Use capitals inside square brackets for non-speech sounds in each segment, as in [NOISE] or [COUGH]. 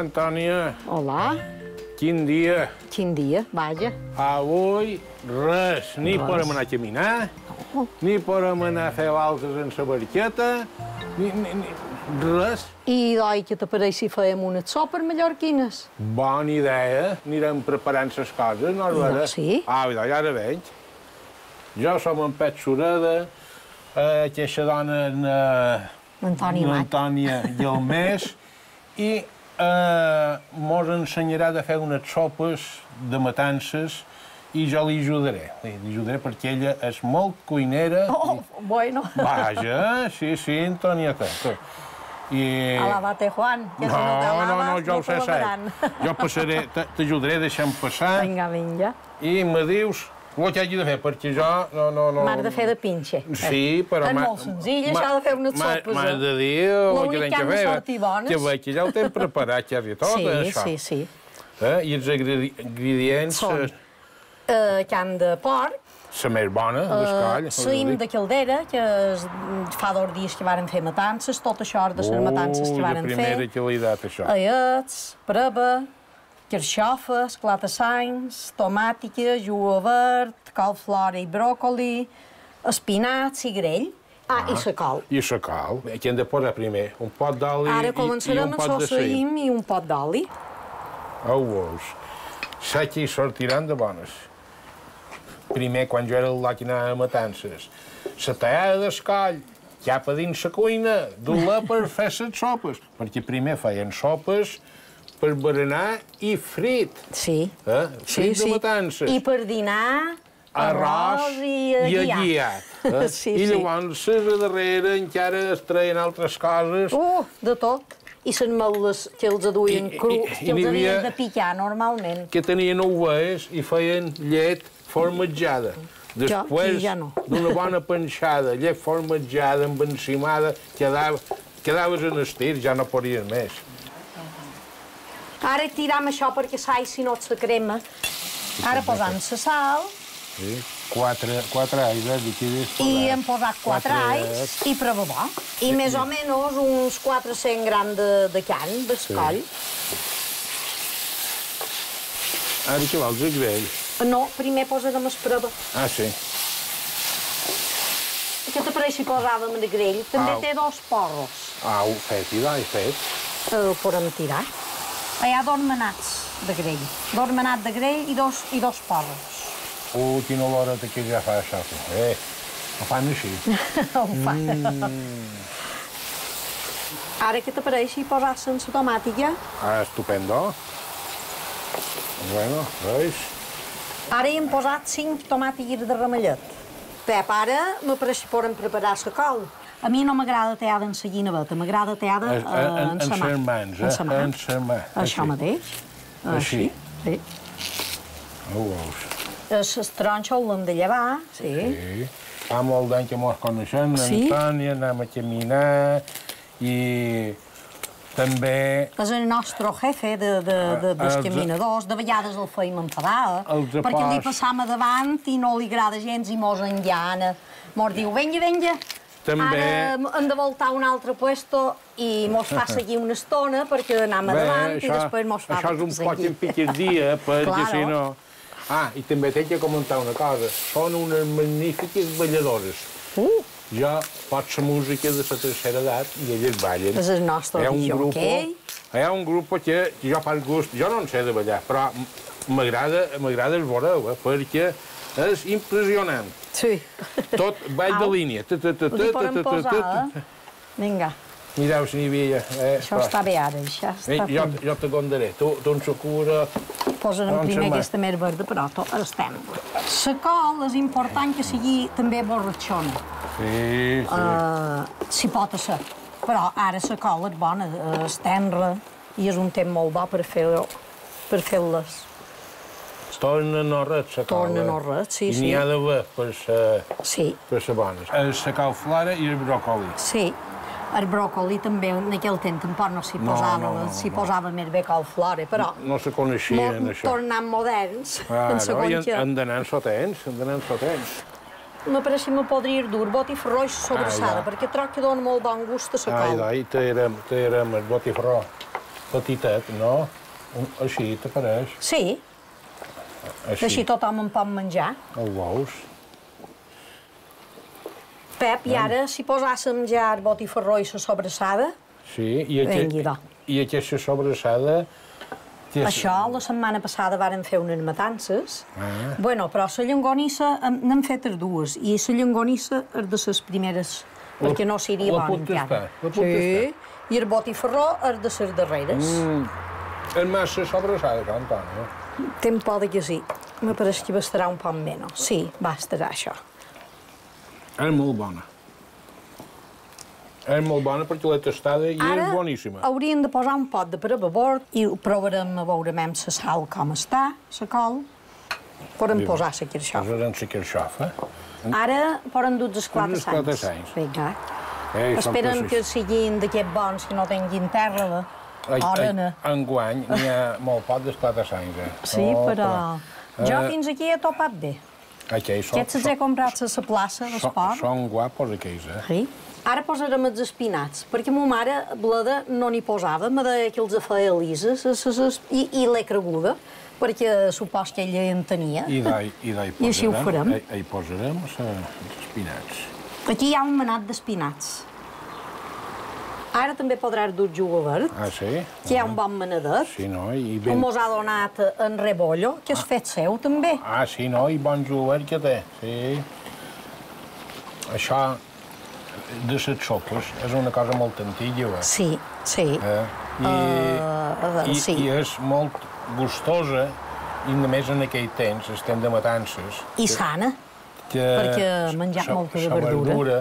Antònia. Hola, Quin dia. quin dia, vaja. Avui res, ni Res. podem anar a caminar, ni podem anar a fer valses en la barqueta, ni, ni, ni, res. I doi, què t'apareix si fèiem unes sopes mallorquines? Bona idea, anirem preparant les coses, no, Albert? sí. Ah, ja ara veig. Jo som en Pet Sureda, eh, aquesta dona en, eh, Antoni Mat. Antònia Guilmés, i [LAUGHS] eh, mos ensenyarà a fer unes sopes de matances i jo li ajudaré. Li ajudaré perquè ella és molt cuinera. Oh, bueno. I... Vaja, sí, sí, que... I... Alabate, Juan, que si no no, no, no, t'alabes, jo ho sé. Jo passaré, t'ajudaré, deixem passar, Vinga, vinga. i me dius que hagi de fer, perquè jo no... no, no... M'has de fer de pinxe. Sí, però... És molt senzill, això de fer unes m'ha- sopes, M'has eh? de dir el L'únic que que tens que han de fer. sortir bones. Que veig que ja ho tens preparat, ja i tot, Sí, això. sí, sí. Eh? I els ingredients, Són eh, eh, carn de porc, la més bona, l'escoll. eh, cim de caldera, que es, fa dos dies que varen fer matances, tot això de les matances que varen de primera fer. qualitat, això. Aiets, breba, carxofes, clatassanys, tomàtica, jugo verd, colflora i bròcoli, espinacs i grell. Ah, i la col. I la cal. Aquí hem de posar primer un pot d'oli Ara i, i començarem un amb pot de sosa cim. im i un pot d'oli. Ho veus. Saps que hi sortiran de bones. Primer, quan jo era el que anava a matances, la tallada d'escoll, cap a dins la cuina, dur-la per fer les sopes, perquè primer feien sopes per berenar i frit. Sí. Eh? Frit de matances. I per dinar, arròs i, i aguiat. Eh? [LAUGHS] sí, I sí. llavors, les a darrere encara es treien altres coses. Uh, de tot. I les meules que els i- cru, i que els havien de picar normalment. que tenien ovelles i feien llet formatjada. Després ja no. d'una bona penxada, llet formatjada, amb encimada, quedava, quedaves en estir, ja no podies més. Ara tiram això perquè sai, si no, la crema. Ara posant la sal Sí? Quatre, quatre alls, eh, liquidis. i hem posat quatre alls i prova bo. I més o menys uns 400 grams de, de carn, d'escoll. Ara que vols, el grell. No, primer posarem el prova. Ah, sí. Què t'apareix si posàvem el grell? També Au. té dos porros. Ho fet, i d'all fet. El podem tirar. Hi ha dos manats de grell. Dos manats de grell i dos, i dos porros. Uh, quina olor que ja fa això. Eh, ho fan així. [LAUGHS] Ho fa. Ara què t'apareix si posar sense tomàtica? Ah, estupendo. Bueno, veus? Ara hi hem posat cinc tomàtiques de ramellet. Pep, ara m'apareix si podem preparar la col. A mi no m'agrada teada en la guineveta, m'agrada teada En, eh, en, en sa mà. mans, eh? En sa mà. En ses mans. Això mateix. Així. Sí. Ho veus. El tronxo l'hem de llevar, sí. Sí. Fa molt d'any que mos coneixem, Sí? Antònia, anem a caminar i també És el nostre jefe de, de, de, dels Els- caminadors. De vegades el feim enfadar, perquè li passam a davant i no li agrada gens i mos enllana. Mos diu, venga, venga, També- ara hem de voltar a un altre puesto i mos fa [LAUGHS] seguir una estona perquè anem a davant i després mos fa això és un poc en picardia, perquè Claro. si no... Ah, i també t'he de comentar una cosa. Són unes magnífiques balladores. Uh, Jo faig la música de la tercera edat i elles ballen. És el nostre Hi un grup, ok? hi ha un grup que jo faig gust, jo no en sé de ballar, però m'agrada m'agrada el veureu, eh, perquè és impressionant. sí. Tot ball de línia. Ta, ta, ta, Us hi ta, podem ta, ta, posar, ta, eh? Vinga, Mireu si n'hi havia. Eh, això està bé ara, això està Eh, jo, jo te condaré. Tu, tu en cura... Posarem On primer se'n va? aquesta més verda, però tot estem. La col és important que sigui també borratxona. Sí, sí. Uh, si pot ser. Però ara la col és bona, és tenra i és un temps molt bo per fer- per fer-les. Torna no res, la Torna cola. no res, sí, I sí. n'hi ha d'haver per ser, Sí, per ser bones. El sacau flora i el bròcoli. sí. El bròcoli també, en aquell temps tampoc no s'hi No, posava, no, no, s'hi no. posava més bé colflora, però No se coneixien, mo- això. tornant moderns, [LAUGHS] Ah, en no, i segons han, d'anar en sotens, han d'anar en sotens. Me pareix que me podria ir dur botifarró i sobrassada, Ah, ja. perquè troc que dona molt bon gust a la Ai, col. dai, t'érem, t'érem el botifró. petitet, no? Un- Així t'apareix, Sí, així. així tothom en pot menjar. El veus? Pep, i ara, si posàssim ja el botifarró i la sobrassada, Sí, i, do. i aquesta sobrassada... és- això, la setmana passada varen fer unes matances. Ah. Bueno, però la llongonissa em- n'hem fet les dues, i la llongonissa és de les primeres, La- perquè no seria bona encara. la puc Sí, i el botifarró és de les darreres. Mm, és massa sobrassada, això, Antoni. Tem por de que sí. Me pareix que bastarà un poc menys. Sí, bastarà això. És molt bona. És molt bona perquè l'he tastada i és boníssima. hauríem de posar un pot de per a babord i ho provarem a veure la sal com està, la col. Podem Diu. posar la carxofa. Posarem la carxofa. Ara poden dur els quatre Els quatre sants. sants. Vinga. Ei, són Esperen que siguin d'aquests bons que no tinguin terra, Ai. Enguany n'hi ha molt poc d'esclata sangs, eh? Sí, Oh, però... Jo Eh, fins aquí he topat bé. Aquells són, Aquests els he comprat a la plaça, a són, guapos, aquells, eh? Sí. Ara posarem els espinats, perquè ma mare, bleda, no n'hi posava, me deia que els feia lises es- i, i l'he creguda, perquè supos que ella en tenia. I i I així ho posarem- farem. Hi, hi posarem eh, els espinats. Aquí hi ha un manat d'espinats. Ara també podràs dur jugo verd, Ah, sí? que hi ha un bon manadet. Sí, no? I Que ben... mos ha donat en rebollo, que és fet seu, també. Ah, sí, no? I bon jugar que té, sí. Això de les sopes és una cosa molt antiga, eh? Sí, sí. Eh? I, Uh, i, sí. I és molt gustosa, i només en aquell temps estem de matances. I sana. que Perquè menjar molta de sa verdura.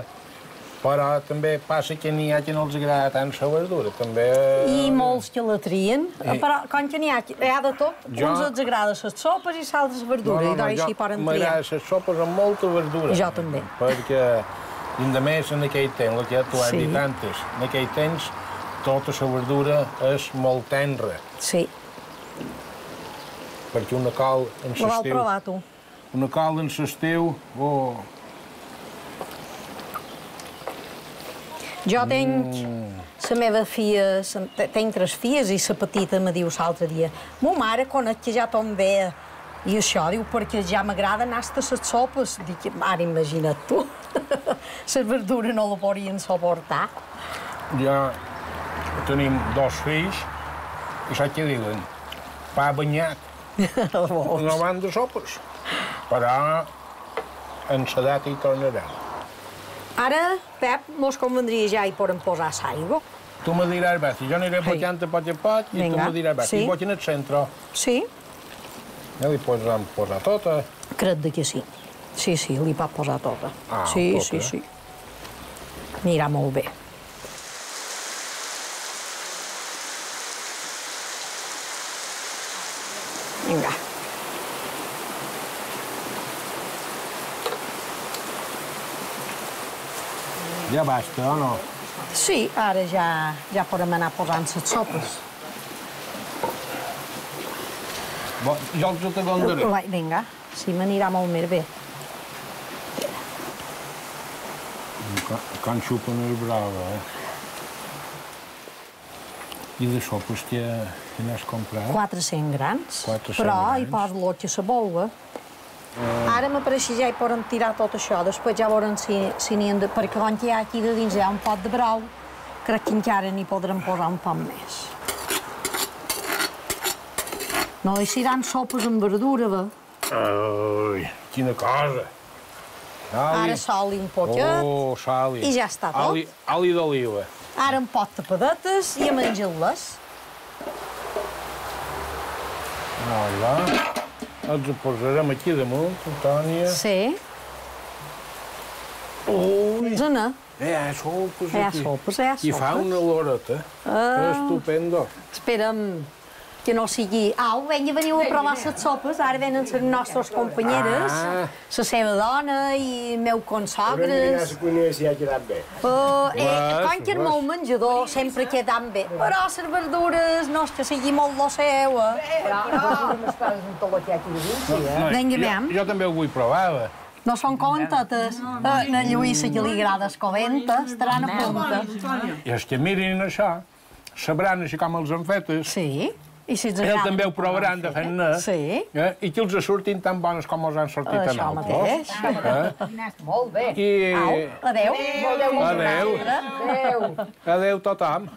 Però també passa que n'hi ha que no els agrada tant la verdura, també... I molts que la trien, Eh. però com que n'hi ha, hi ha de tot, Jo- uns els agrada les sopes i s'altres verdura, i doncs així poden triar. M'agrada les sopes amb molta verdura. Jo també. Perquè, i a més, en aquell temps, el que tu has Sí. dit antes, en aquell temps tota la verdura és molt tenra, Sí, perquè una col en la vau l'estiu... provar tu. Una col en l'estiu... Oh, Jo tenc Mm. la meva filla, tenc tres filles i la petita me diu l'altre dia «Mo mare conec que ja tom bé». I això, diu, perquè ja m'agrada anar a les sopes. Dic, ara imagina't tu, [LAUGHS] la verdura no la podrien suportar. ja tenim dos fills i saps què diuen? Pa banyat. [LAUGHS] No van de sopes. Però en la data hi tornarem. Ara, Pep, mos convendria ja hi podem posar l'aigua. Tu me diràs, bé, si jo aniré picant a poc a poc i tu me diràs, bé, sí. si en el centre, Sí? ja li posem posar tota. Crec que sí. Sí, sí, li pot posar tota. Ah, sí, tota. sí, sí. Anirà molt bé. Vinga. Ja basta, o no? Sí, ara ja, ja podem anar posant les sopes. Bo, jo els t'agondaré. Vai, Vinga, sí, m'anirà molt més bé. Quan xupen el brava, eh? I de sopes que, que n'has comprat? 400 grans, 400 però hi grans. poso el que se vulga. Ara m'apareix que ja hi poden tirar tot això, després ja veurem si, si n'hi han de... Perquè quan hi ha aquí de dins hi ha un pot de brou, crec que encara n'hi podrem posar un poc més. No hi seran sopes amb verdura, va. Ai, quina cosa! Ali. Ara sol i un poquet, Oh, sali. i ja està tot. Ali, ali d'oliva. ara un pot de padetes i a menjar-les. Allà. Els ho posarem aquí damunt, Antònia. Sí, Ui! zona. Ha sopes Hi ha aquí. sopes, hi ha I fa una oloreta. Ah. Estupendo. Espera'm que no sigui... Au, vinga, veniu a provar les sopes. Ara venen les nostres companyeres, Ah. la seva dona i meu consogres. cuina si ha quedat bé. Uh, eh, com que el meu menjador sempre queden bé, però les verdures no és que sigui molt la seva. Però, però... les el sí, eh? Vinga, jo, aviam. jo també ho vull provar. va. No són contetes. A la Lluïssa que li agrada escoventa, estaran a punta. I és que mirin això. sabran així com els han fetes. Sí. I si agrada també ho de fet. fer-ne. Sí. Eh? I que els surtin tan bones com els han sortit a Això nosaltres. mateix. Eh? Molt bé. I... Au, adeu. Adéu. Adéu. Adéu. Adéu tothom.